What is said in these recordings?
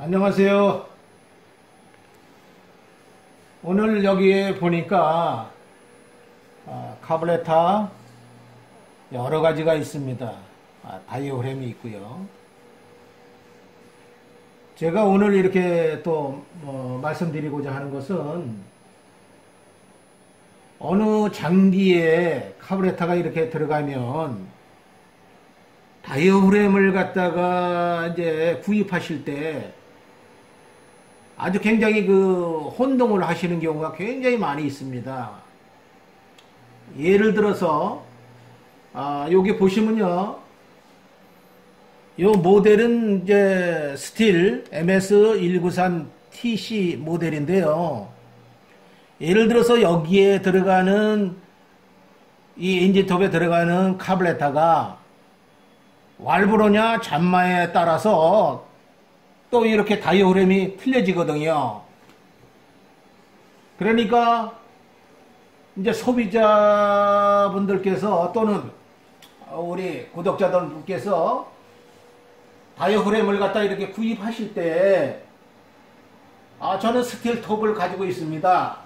안녕하세요. 오늘 여기에 보니까 아, 카블레타 여러 가지가 있습니다. 아, 다이오프램이 있고요. 제가 오늘 이렇게 또뭐 말씀드리고자 하는 것은 어느 장비에 카브레타가 이렇게 들어가면 다이오프램을 갖다가 이제 구입하실 때 아주 굉장히 그 혼동을 하시는 경우가 굉장히 많이 있습니다. 예를 들어서 아, 여기 보시면요. 이 모델은 이제 스틸 MS193TC 모델인데요. 예를 들어서 여기에 들어가는 이 엔진톱에 들어가는 카블레타가 왈브로냐 자마에 따라서 또 이렇게 다이어프램이 틀려지거든요. 그러니까 이제 소비자분들께서 또는 우리 구독자들께서 다이어프램을 갖다 이렇게 구입하실 때 아, 저는 스틸 톱을 가지고 있습니다.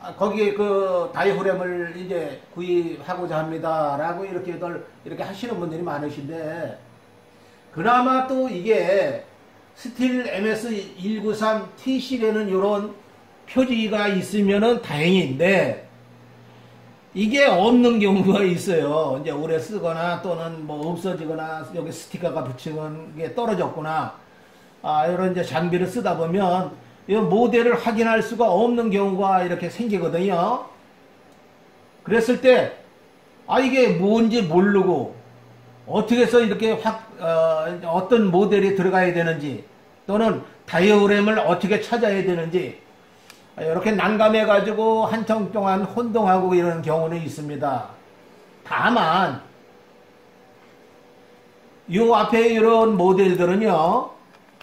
아, 거기에 그 다이오그램을 이제 구입하고자 합니다. 라고 이렇게들 이렇게 하시는 분들이 많으신데 그나마 또 이게 스틸 MS193T실에는 이런 표지가 있으면은 다행인데 이게 없는 경우가 있어요. 이제 오래 쓰거나 또는 뭐 없어지거나 여기 스티커가 붙이는 게 떨어졌구나. 아, 이런 이제 장비를 쓰다 보면 이 모델을 확인할 수가 없는 경우가 이렇게 생기거든요. 그랬을 때, 아, 이게 뭔지 모르고 어떻게 해서 이렇게 확, 어, 떤 모델이 들어가야 되는지 또는 다이어그램을 어떻게 찾아야 되는지 이렇게 난감해 가지고 한참 동안 혼동하고 이런 경우는 있습니다. 다만 이 앞에 이런 모델들은요.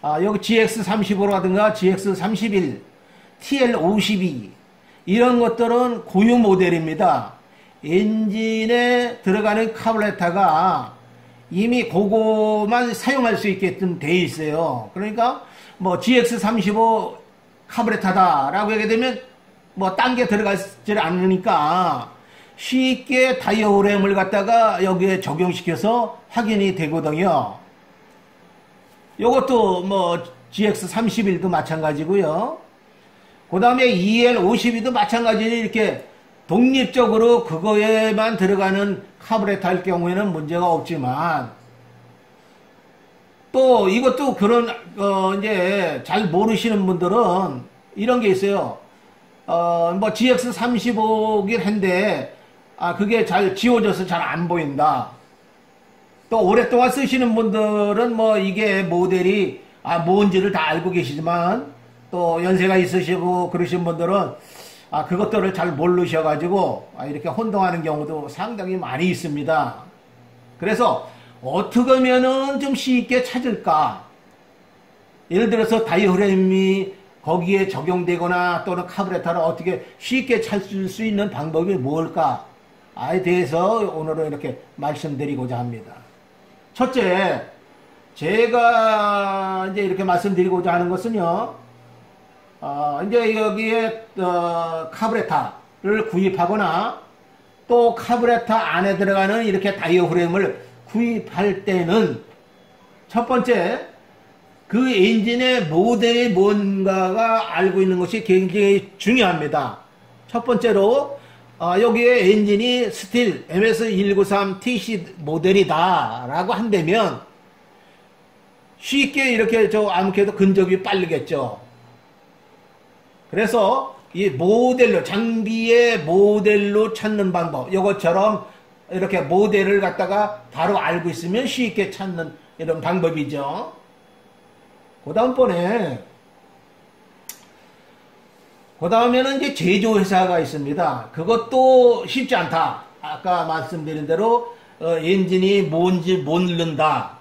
아, 여기 GX35라든가 GX31, TL52 이런 것들은 고유 모델입니다. 엔진에 들어가는 카블레타가 이미 그거만 사용할 수 있게끔 돼 있어요. 그러니까 뭐 GX35 카브레타다라고 하게 되면 뭐 딴 게 들어가지 않으니까 쉽게 다이오그램을 갖다가 여기에 적용시켜서 확인이 되거든요. 이것도 뭐 GX31도 마찬가지고요. 그 다음에 EL52도 마찬가지로 이렇게 독립적으로 그거에만 들어가는 카브레타일 경우에는 문제가 없지만 또 이것도 그런 어 이제 잘 모르시는 분들은 이런 게 있어요. 어 뭐 GX35긴 한데 아 그게 잘 지워져서 잘 안 보인다. 또 오랫동안 쓰시는 분들은 뭐 이게 모델이 아 뭔지를 다 알고 계시지만 또 연세가 있으시고 그러신 분들은 아, 그것들을 잘 모르셔가지고 아, 이렇게 혼동하는 경우도 상당히 많이 있습니다. 그래서 어떻게 하면은 좀 쉽게 찾을까? 예를 들어서 다이오그램이 거기에 적용되거나 또는 카브레타를 어떻게 쉽게 찾을 수 있는 방법이 뭘까? 에 대해서 오늘은 이렇게 말씀드리고자 합니다. 첫째, 제가 이제 이렇게 말씀드리고자 하는 것은요, 어, 이제 여기에 어, 카브레타를 구입하거나 또 카브레타 안에 들어가는 이렇게 다이어프램을 구입할 때는 첫 번째 그 엔진의 모델이 뭔가가 알고 있는 것이 굉장히 중요합니다. 첫 번째로 어, 여기에 엔진이 스틸 MS193TC 모델이다 라고 한다면 쉽게 이렇게 저 아무래도 근접이 빠르겠죠. 그래서 이 모델로 장비의 모델로 찾는 방법 이것처럼 이렇게 모델을 갖다가 바로 알고 있으면 쉽게 찾는 이런 방법이죠. 그 다음번에 그 다음에는 이제 제조회사가 있습니다. 그것도 쉽지 않다. 아까 말씀드린 대로 어, 엔진이 뭔지 모른다.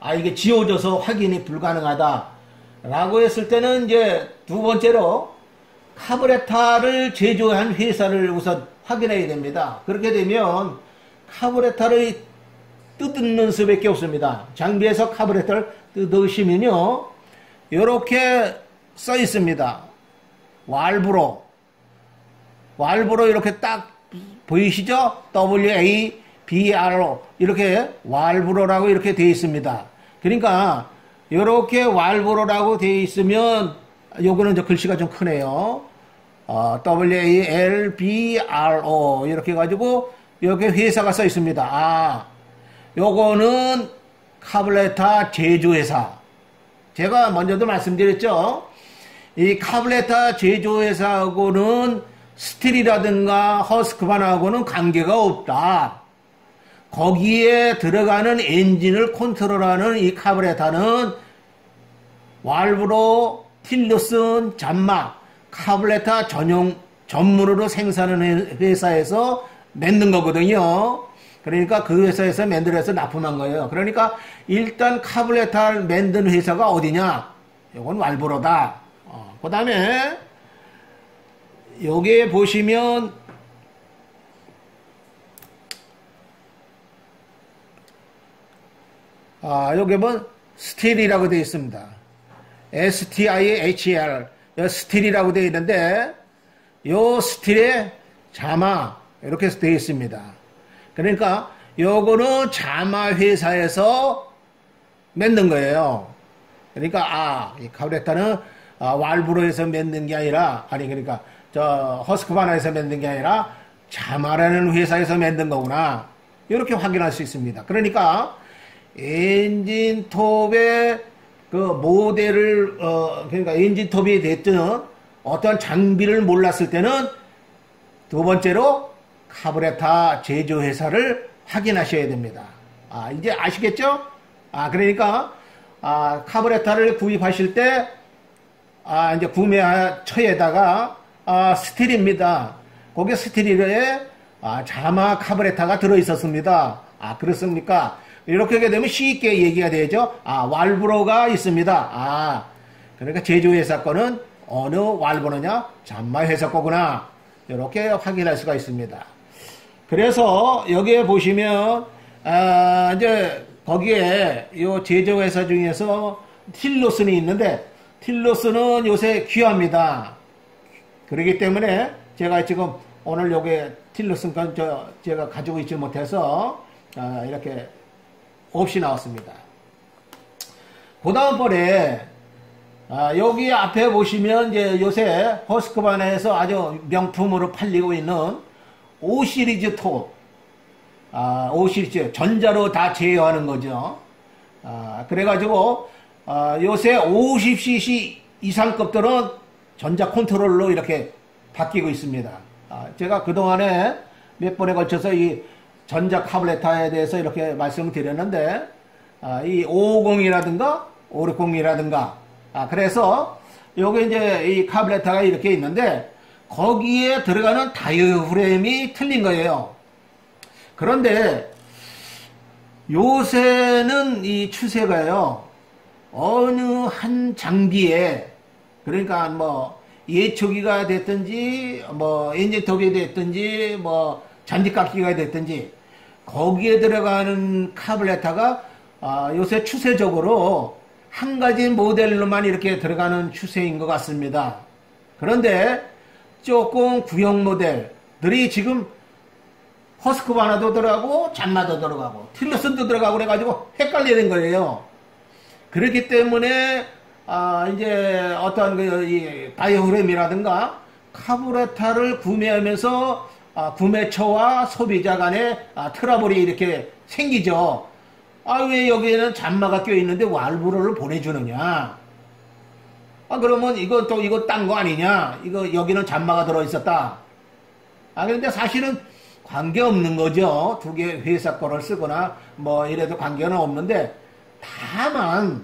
아 이게 지워져서 확인이 불가능하다. 라고 했을 때는 이제 두 번째로 카브레타를 제조한 회사를 우선 확인해야 됩니다. 그렇게 되면 카브레타를 뜯는 수밖에 없습니다. 장비에서 카브레터를 뜯으시면요. 이렇게 써 있습니다. 왈브로. 왈브로 이렇게 딱 보이시죠? W-A-B-R-O. 이렇게 왈브로라고 이렇게 되어 있습니다. 그러니까 이렇게 왈브로라고 되어 있으면 요거는 저 글씨가 좀 크네요. 어, W-A-L-B-R-O 이렇게 가지고 여기 회사가 써 있습니다. 아, 요거는 카블레타 제조회사. 제가 먼저도 말씀드렸죠. 이 카블레타 제조회사하고는 스틸이라든가 허스크반하고는 관계가 없다. 거기에 들어가는 엔진을 컨트롤하는 이 카브레타는 왈브로, 틸러슨, 잠마, 카블레타 전용 전문으로 생산하는 회사에서 만든 거거든요. 그러니까 그 회사에서 만들어서 납품한 거예요. 그러니까 일단 카블레타를 만든 회사가 어디냐? 이건 왈브로다. 어, 그 다음에 여기에 보시면 아, 여기 보면 스틸이라고 되어 있습니다. S-T-I-H-L 스틸이라고 되어 있는데 요 스틸에 자마 이렇게 되어 있습니다. 그러니까 요거는 자마 회사에서 만든 거예요. 그러니까 아, 이 카브레타는 아, 왈브로에서 만든 게 아니라 아니 그러니까 저 허스크바나에서 만든 게 아니라 자마라는 회사에서 만든 거구나. 이렇게 확인할 수 있습니다. 그러니까 엔진 톱의 그 모델을 어 그러니까 엔진 톱이 됐든 어떤 장비를 몰랐을 때는 두 번째로 카브레타 제조 회사를 확인하셔야 됩니다. 아 이제 아시겠죠? 아 그러니까 아 카브레타를 구입하실 때 아 이제 구매처에다가 아 스틸입니다. 거기에 스틸에 아, 자마 카브레타가 들어 있었습니다. 아 그렇습니까? 이렇게 하게 되면 쉽게 얘기가 되죠. 아, 왈브로가 있습니다. 아, 그러니까 제조회사 거는 어느 왈브로냐? 잔마회사 거구나. 이렇게 확인할 수가 있습니다. 그래서 여기에 보시면, 아, 이제 거기에 이 제조회사 중에서 틸로스는 있는데, 틸로스는 요새 귀합니다. 그렇기 때문에 제가 지금 오늘 여기에 틸로스 건 제가 가지고 있지 못해서 아, 이렇게 없이 나왔습니다. 그 다음번에 아, 여기 앞에 보시면 이제 요새 허스크바네에서 아주 명품으로 팔리고 있는 5시리즈 톱, 아, 5시리즈 전자로 다 제어하는 거죠. 아, 그래가지고 아, 요새 50cc 이상급들은 전자 컨트롤로 이렇게 바뀌고 있습니다. 아, 제가 그동안에 몇 번에 걸쳐서 이 전자 카블레타에 대해서 이렇게 말씀을 드렸는데 아, 이 550이라든가 560이라든가 아, 그래서 요게 이제 이 카블레타가 이렇게 있는데 거기에 들어가는 다이어프레임이 틀린 거예요. 그런데 요새는 이 추세가요. 어느 한 장비에 그러니까 뭐 예초기가 됐든지 뭐 엔진톱이 됐든지 뭐 잔디깎기가 됐든지 거기에 들어가는 카블레타가 아, 요새 추세적으로 한 가지 모델로만 이렇게 들어가는 추세인 것 같습니다. 그런데 조금 구형 모델들이 지금 허스크바나도 들어가고 잔마도 들어가고 틸러슨도 들어가고 그래가지고 헷갈리는 거예요. 그렇기 때문에 아 이제 어떤 그 바이오프렘이라든가 카브레타를 구매하면서 아, 구매처와 소비자 간에 아, 트러블이 이렇게 생기죠. 아, 왜 여기에는 잔마가 껴있는데 왈브로를 보내주느냐? 아, 그러면 이건 또 이거 딴 거 아니냐? 이거 여기는 잔마가 들어있었다. 아, 그런데 사실은 관계없는 거죠. 두 개 회사 거를 쓰거나 뭐 이래도 관계는 없는데 다만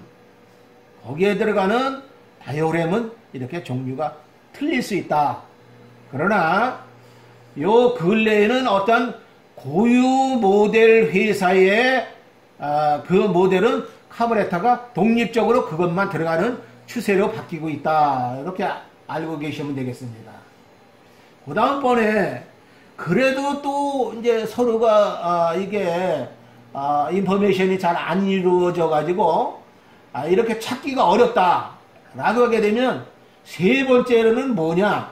거기에 들어가는 바이오램은 이렇게 종류가 틀릴 수 있다. 그러나 요 근래에는 어떤 고유 모델 회사의 아, 그 모델은 카브레타가 독립적으로 그것만 들어가는 추세로 바뀌고 있다. 이렇게 알고 계시면 되겠습니다. 그 다음번에 그래도 또 이제 서로가 아, 이게 아, 인포메이션이 잘 안 이루어져 가지고 아, 이렇게 찾기가 어렵다 라고 하게 되면 세 번째로는 뭐냐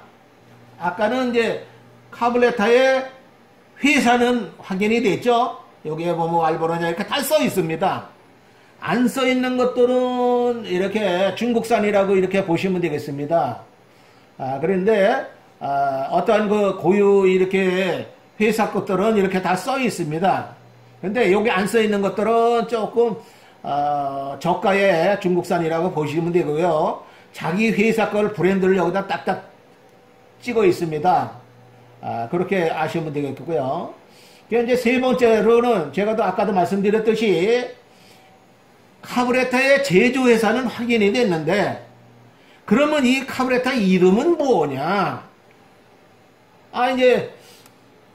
아까는 이제 카블레타의 회사는 확인이 됐죠 여기에 보면 왈보로냐 이렇게 다 써 있습니다 안 써 있는 것들은 이렇게 중국산이라고 이렇게 보시면 되겠습니다 아, 그런데 아, 어떠한 그 고유 이렇게 회사 것들은 이렇게 다 써 있습니다. 근데 여기 안 써 있는 것들은 조금 어, 저가의 중국산이라고 보시면 되고요. 자기 회사 걸 브랜드를 여기다 딱딱 찍어 있습니다. 아, 그렇게 아시면 되겠고요. 이제 세 번째로는 제가 또 아까도 말씀드렸듯이 카브레타의 제조회사는 확인이 됐는데 그러면 이 카브레타 이름은 뭐냐? 아, 이제,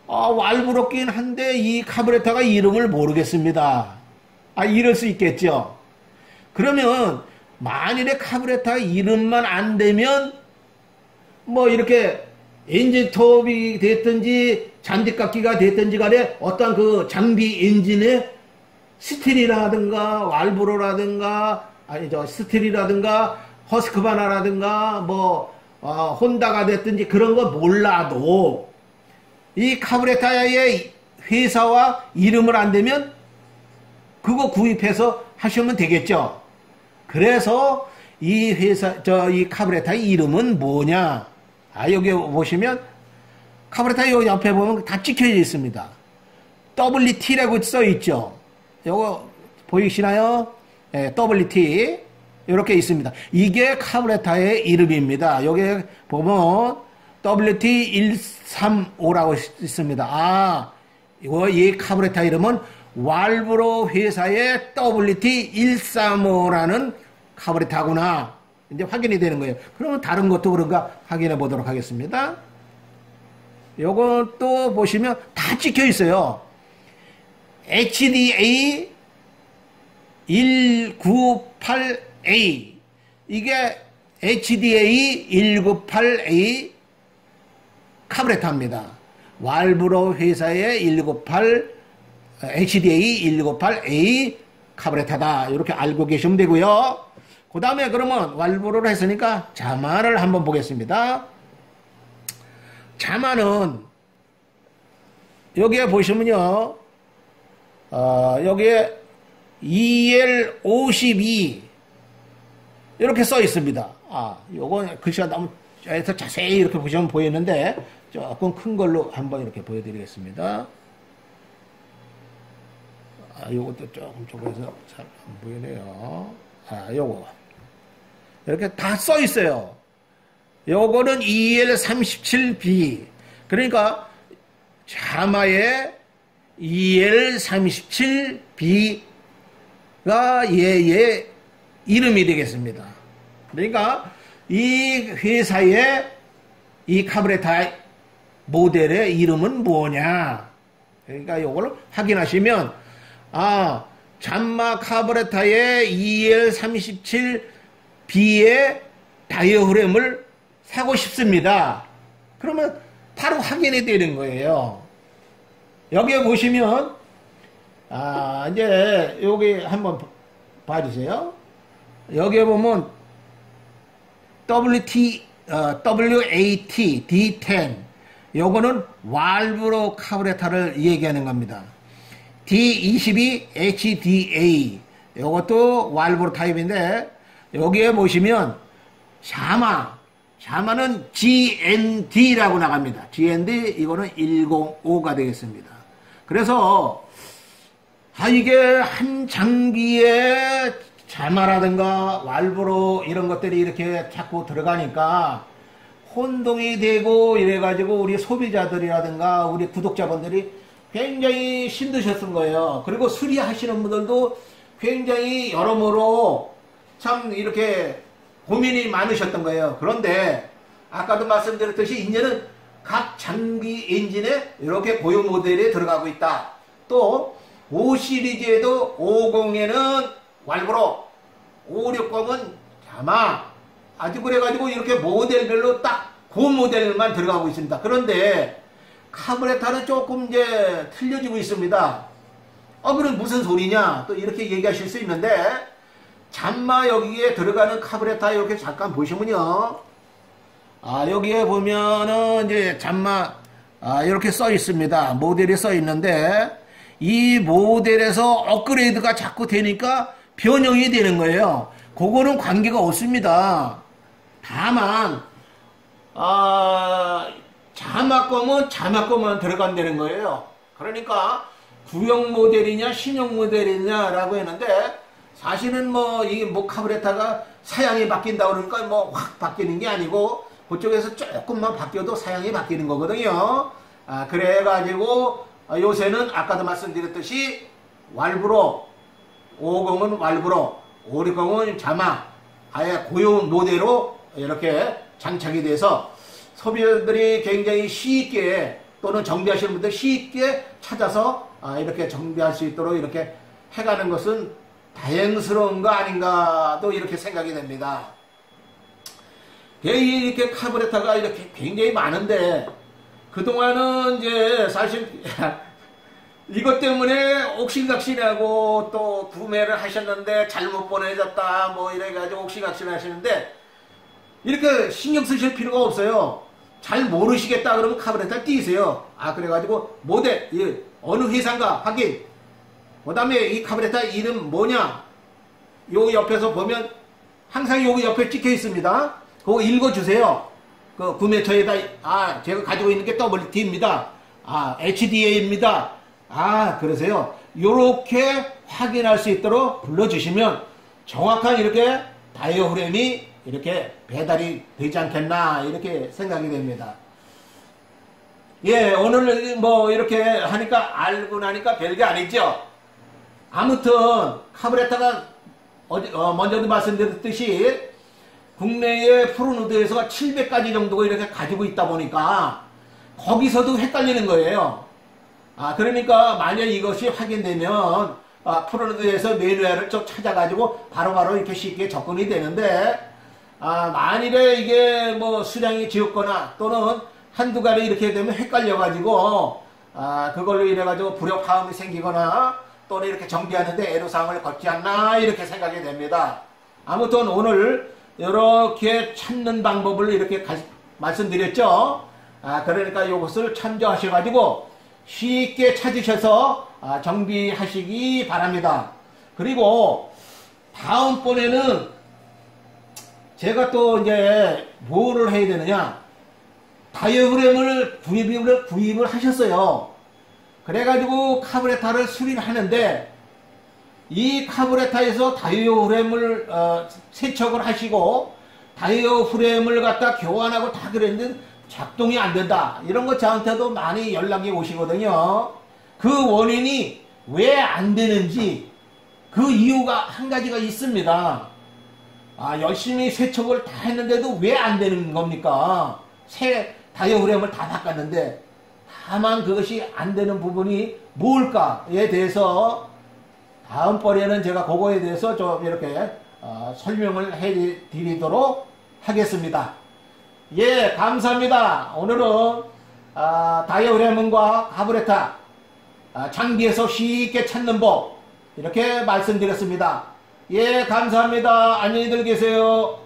아, 왈부럽긴 한데 이 카브레타가 이름을 모르겠습니다. 아, 이럴 수 있겠죠. 그러면 만일에 카브레타 이름만 안 되면 뭐 이렇게 엔진톱이 됐든지 잔디깎기가 됐든지 간에 어떤 그 장비 엔진의 스틸이라든가 왈브로라든가 아니 저 스틸이라든가 허스크바나라든가 뭐 어, 혼다가 됐든지 그런 거 몰라도 이 카브레타의 회사와 이름을 안 되면 그거 구입해서 하시면 되겠죠. 그래서 이 회사 저 이 카브레타의 이름은 뭐냐? 아 여기 보시면 카브레타 요 옆에 보면 다 찍혀져 있습니다. WT라고 써 있죠. 요거 보이시나요? 네, WT. 이렇게 있습니다. 이게 카브레타의 이름입니다. 여기 보면 WT135라고 있습니다. 아, 이거 이 카브레타 이름은 왈브로 회사의 WT135라는 카브레타구나. 이제 확인이 되는 거예요. 그러면 다른 것도 그런가 확인해 보도록 하겠습니다. 요것도 보시면 다 찍혀 있어요. HDA 198 A 이게 HDA 198A 카브레타입니다. 왈브로 회사의 198 HDA 198A 카브레타다. 이렇게 알고 계시면 되고요. 그 다음에 그러면 왈브로를 했으니까 자만을 한번 보겠습니다. 자만은 여기에 보시면요. 어, 여기에 EL52 이렇게 써 있습니다. 아, 요건 글씨가 너무 에서 자세히 이렇게 보시면 보이는데 조금 큰 걸로 한번 이렇게 보여드리겠습니다. 아, 요것도 조금 좁아서 잘 안 보이네요. 아, 요거. 이렇게 다 써 있어요. 요거는 EL37B. 그러니까 자마의 EL37B가 얘의 이름이 되겠습니다. 그러니까 이 회사의 이 카브레타 모델의 이름은 뭐냐? 그러니까 이걸 확인하시면 아 잠마 카브레타의 EL37B의 다이어프램을 사고 싶습니다. 그러면 바로 확인이 되는 거예요. 여기에 보시면 아 이제 여기 한번 봐주세요. 여기에 보면 WT, 어, WAT, D10 요거는 왈브로 카브레타를 얘기하는 겁니다. D22 HDA 요것도 왈브로 타입인데 여기에 보시면 샤마 샤마는 GND라고 나갑니다. GND 이거는 105가 되겠습니다. 그래서 아 이게 한 장비에 자마라든가 왈브로 이런 것들이 이렇게 자꾸 들어가니까 혼동이 되고 이래가지고 우리 소비자들이라든가 우리 구독자분들이 굉장히 힘드셨던 거예요. 그리고 수리하시는 분들도 굉장히 여러모로 참 이렇게 고민이 많으셨던 거예요. 그런데 아까도 말씀드렸듯이 이제는 각 장비 엔진에 이렇게 고유 모델이 들어가고 있다. 또 5시리즈에도 50에는 왈브로 560은 자마 아주 그래가지고 이렇게 모델별로 딱 그 모델만 들어가고 있습니다. 그런데 카브레타는 조금 이제 틀려지고 있습니다. 어, 그럼 무슨 소리냐? 또 이렇게 얘기하실 수 있는데, 잔마 여기에 들어가는 카브레타 이렇게 잠깐 보시면요. 아, 여기에 보면은 이제 잔마, 아, 이렇게 써 있습니다. 모델이 써 있는데, 이 모델에서 업그레이드가 자꾸 되니까 변형이 되는 거예요. 그거는 관계가 없습니다. 다만, 아, 자막 거면 자막 거만 들어간다는 거예요. 그러니까 구형 모델이냐 신형 모델이냐라고 했는데 사실은 뭐 이게 뭐 카브레타가 사양이 바뀐다 그러니까 뭐 확 바뀌는 게 아니고 그쪽에서 조금만 바뀌어도 사양이 바뀌는 거거든요. 아, 그래가지고 요새는 아까도 말씀드렸듯이 왈브로 50은 왈브로 560은 자막 아예 고유 모델로 이렇게 장착이 돼서 소비자들이 굉장히 쉽게 또는 정비하시는 분들 쉽게 찾아서 아, 이렇게 정비할 수 있도록 이렇게 해가는 것은 다행스러운 거 아닌가도 이렇게 생각이 됩니다. 이렇게 카브레타가 이렇게 굉장히 많은데 그동안은 이제 사실 이것 때문에 옥신각신하고 또 구매를 하셨는데 잘못 보내졌다 뭐 이래가지고 옥신각신 하시는데 이렇게 신경 쓰실 필요가 없어요. 잘 모르시겠다 그러면 카브레타 띄세요. 아 그래가지고 모델 어느 회사인가 확인. 그 다음에 이 카브레타 이름 뭐냐? 요 옆에서 보면 항상 여기 옆에 찍혀 있습니다. 그거 읽어주세요. 그 구매처에다 아 제가 가지고 있는 게 WD입니다. 아 HDA입니다. 아 그러세요. 요렇게 확인할 수 있도록 불러주시면 정확한 이렇게 다이어프램이 이렇게 배달이 되지 않겠나 이렇게 생각이 됩니다. 예, 오늘 뭐 이렇게 하니까 알고 나니까 별게 아니죠. 아무튼 카브레타가 어, 먼저도 말씀드렸듯이 국내에 프로누드에서가 700가지 정도가 이렇게 가지고 있다 보니까 거기서도 헷갈리는 거예요. 아 그러니까 만약 이것이 확인되면 아, 프로누드에서 매뉴얼을 좀 찾아가지고 바로바로 바로 이렇게 쉽게 접근이 되는데 아, 만일에 이게 뭐 수량이 적거나 또는 한두 가지 이렇게 되면 헷갈려가지고 아, 그걸로 인해가지고 불협화음이 생기거나 또는 이렇게 정비하는데 애로사항을 걷지 않나 이렇게 생각이 됩니다. 아무튼 오늘 이렇게 찾는 방법을 이렇게 가, 말씀드렸죠. 아, 그러니까 이것을 참조하셔가지고 쉽게 찾으셔서 아, 정비하시기 바랍니다. 그리고 다음번에는 제가 또 이제 뭐를 해야 되느냐 다이어그램을 구입을, 구입을 하셨어요. 그래가지고 카브레타를 수리를 하는데 이 카브레타에서 다이어프램을 어, 세척을 하시고 다이어프램을 갖다 교환하고 다 그랬는데 작동이 안 된다. 이런 거 저한테도 많이 연락이 오시거든요. 그 원인이 왜 안 되는지 그 이유가 한 가지가 있습니다. 아, 열심히 세척을 다 했는데도 왜 안 되는 겁니까? 새 다이어그램을 다 바꿨는데 다만 그것이 안 되는 부분이 뭘까에 대해서 다음번에는 제가 그거에 대해서 좀 이렇게 어, 설명을 해 드리도록 하겠습니다. 예, 감사합니다. 오늘은 아, 다이어그램과 가브레타 아, 장비에서 쉽게 찾는 법 이렇게 말씀드렸습니다. 예, 감사합니다. 안녕히 들 계세요.